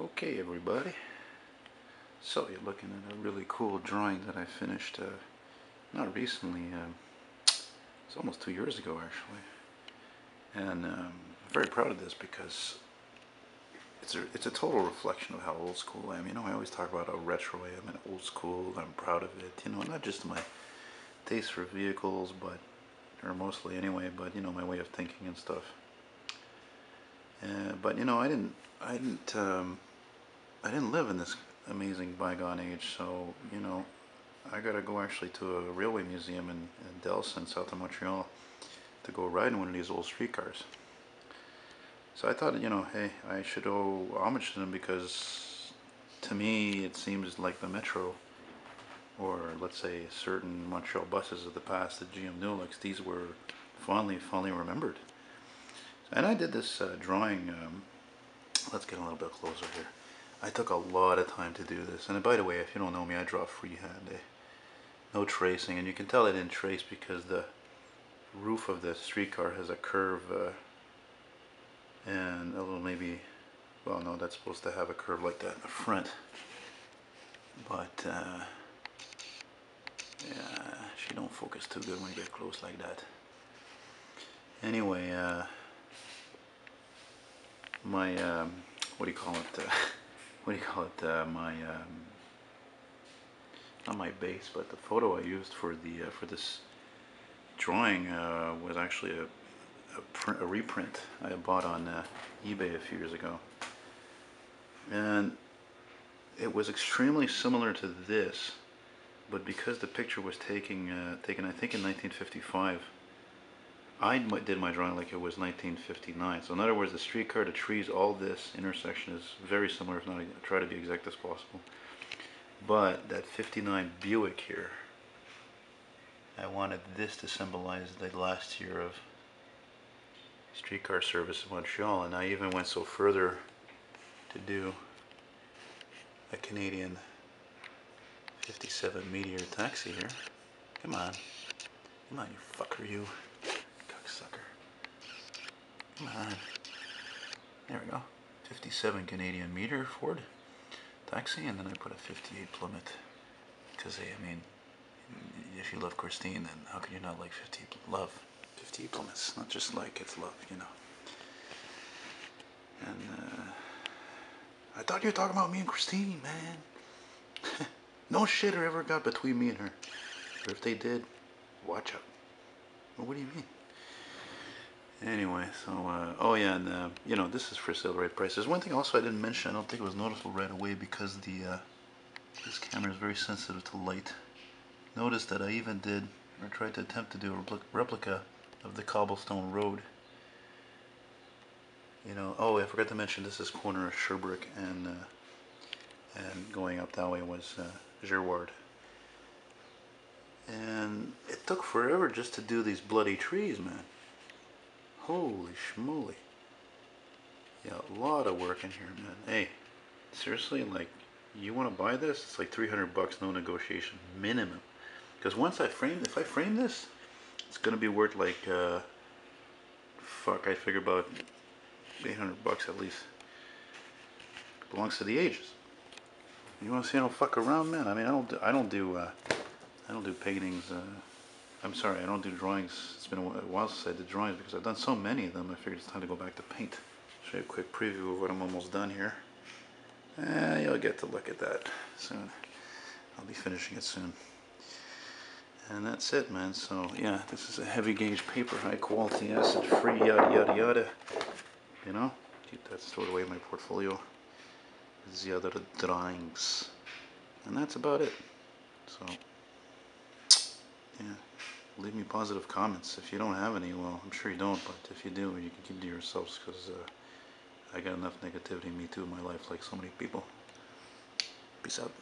Okay everybody, so you're looking at a really cool drawing that I finished uh, not recently, uh, it's almost two years ago actually and um, I'm very proud of this because it's a, it's a total reflection of how old school I am. You know, I always talk about how retro I am and old school, I'm proud of it, you know, not just my taste for vehicles, but, or mostly anyway, but you know, my way of thinking and stuff. But you know, I didn't, I didn't, um, I didn't live in this amazing bygone age, so you know, I gotta go actually to a railway museum in, in Delson, south of Montreal, to go ride in one of these old streetcars. So I thought, you know, hey, I should owe homage to them because to me it seems like the Metro, or let's say certain Montreal buses of the past, the GM New Looks, these were fondly, fondly remembered. And I did this uh, drawing, um, let's get a little bit closer here. I took a lot of time to do this. And by the way, if you don't know me, I draw freehand. Eh? No tracing. And you can tell I didn't trace because the roof of the streetcar has a curve uh, and a little maybe, well no, that's supposed to have a curve like that in the front. But, uh, yeah, she don't focus too good when you get close like that. Anyway, uh, my um, what do you call it? Uh, what do you call it? Uh, my um, not my base, but the photo I used for the uh, for this drawing uh, was actually a a, print, a, reprint I bought on uh, eBay a few years ago, and it was extremely similar to this, but because the picture was taking uh, taken I think in 1955 I did my drawing like it was 1959. So in other words, the streetcar, the trees, all this intersection is very similar, if not I try to be exact as possible. But that 59 Buick here, I wanted this to symbolize the last year of streetcar service in Montreal. And I even went so further to do a Canadian 57 Meteor taxi here. Come on. Come on, you fucker, you. There we go. 57 Canadian Meteor Ford taxi, and then I put a 58 Plymouth. Because, I mean, if you love Christine, then how can you not like 50 love 50 Plymouths? Not just like, it's love, you know. And uh, I thought you were talking about me and Christine, man. no shitter ever got between me and her. Or if they did, watch out. Well, what do you mean? Anyway, so, uh, oh yeah, and, uh, you know, this is for sale right price. There's one thing also I didn't mention, I don't think it was noticeable right away because the, uh, this camera is very sensitive to light. Notice that I even did, or tried to attempt to do a replica of the cobblestone road. You know, oh, I forgot to mention this is corner of Sherbrooke and, uh, and going up that way was, uh, Girouard. And it took forever just to do these bloody trees, man. Holy schmoly. Yeah, a lot of work in here, man. Hey, seriously, like, you want to buy this? It's like 300 bucks, no negotiation, minimum. Because once I frame, if I frame this, it's going to be worth like, uh, fuck, I figure about 800 bucks at least. belongs to the ages. You want to see don't fuck around, man? I mean, I don't, do, I don't do, uh, I don't do paintings, uh, I'm sorry, I don't do drawings. It's been a while since I did drawings because I've done so many of them. I figured it's time to go back to paint. Show you a quick preview of what I'm almost done here. Eh, you'll get to look at that soon. I'll be finishing it soon. And that's it, man. So, yeah, this is a heavy gauge paper, high quality, acid free, yada, yada, yada. You know, keep that stored away in my portfolio. The other drawings. And that's about it. So, yeah leave me positive comments. If you don't have any, well, I'm sure you don't, but if you do, you can keep to yourselves because uh, I got enough negativity me too in my life, like so many people. Peace out.